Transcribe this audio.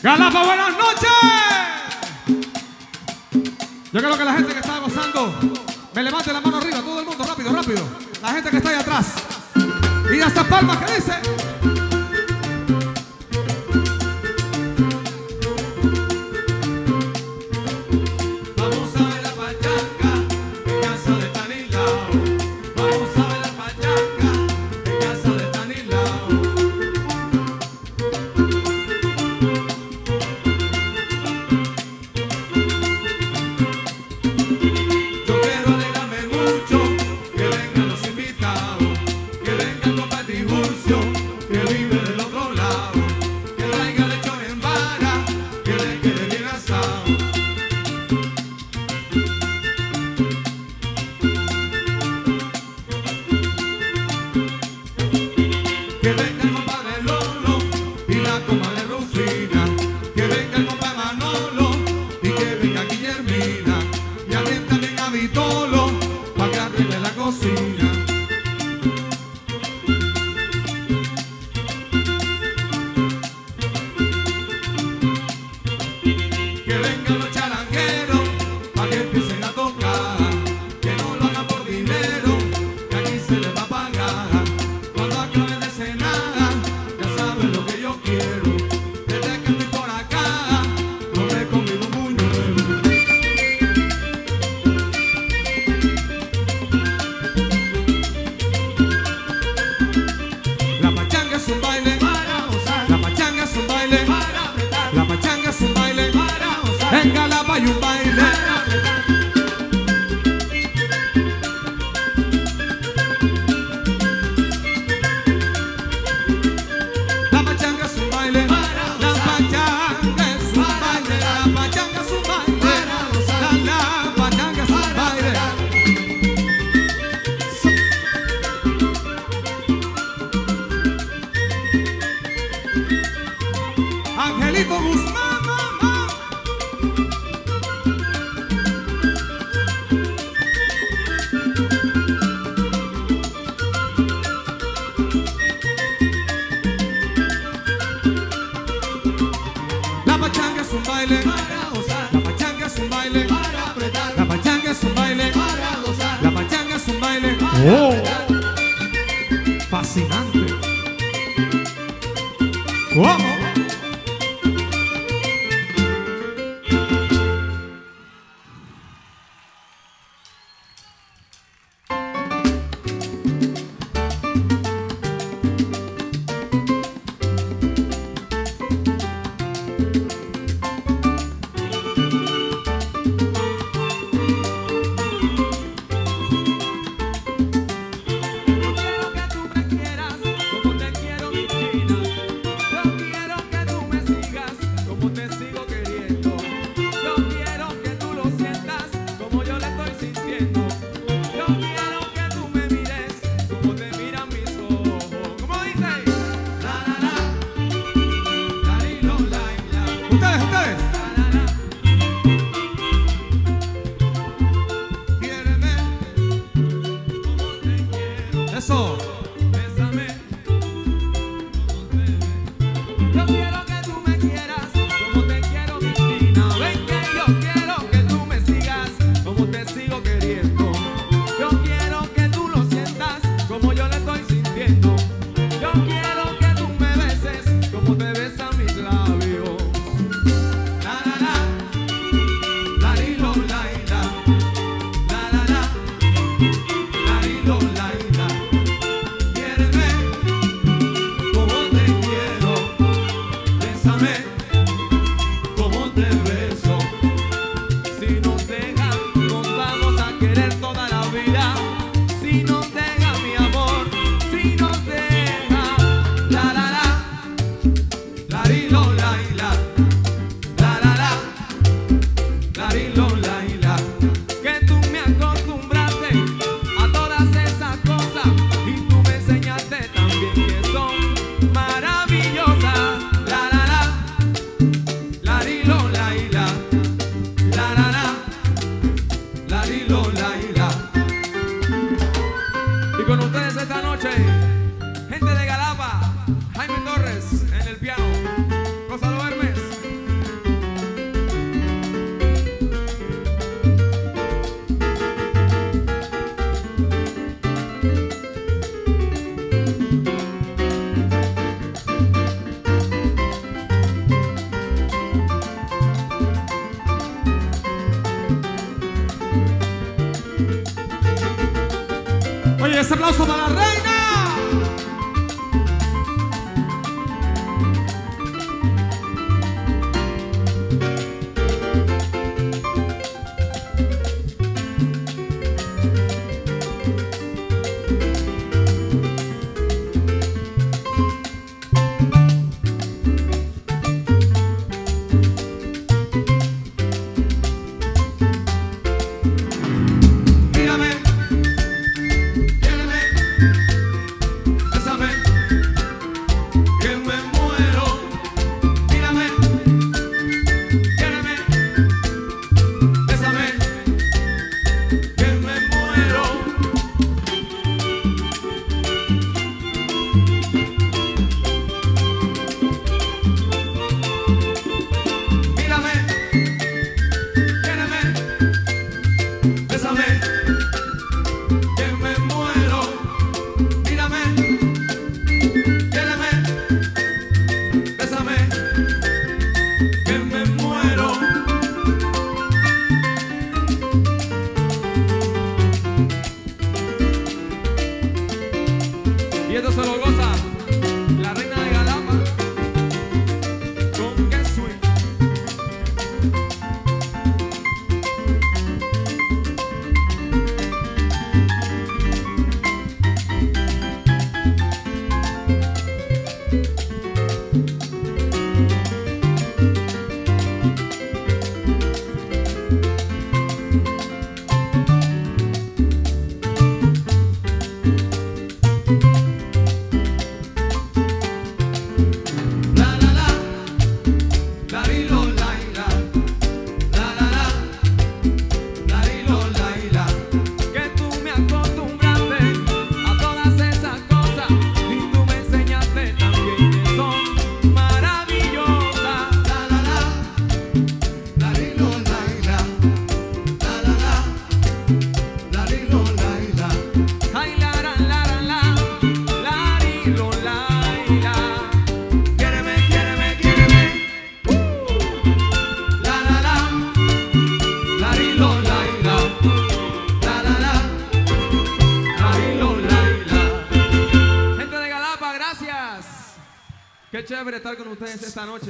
Galapa, buenas noches. Yo creo que la gente que está gozando, me levante la mano arriba, todo el mundo, rápido, rápido. La gente que está ahí atrás. Y hasta palmas que dice. hábito Angelito Guzmán, mamá. La pachanga es un baile para gozar. La pachanga es un baile para apretar. La pachanga es un baile para gozar. La pachanga es un baile para oh. apretar. Fascinante. ¿Cómo? Babylon. Estar con ustedes esta noche.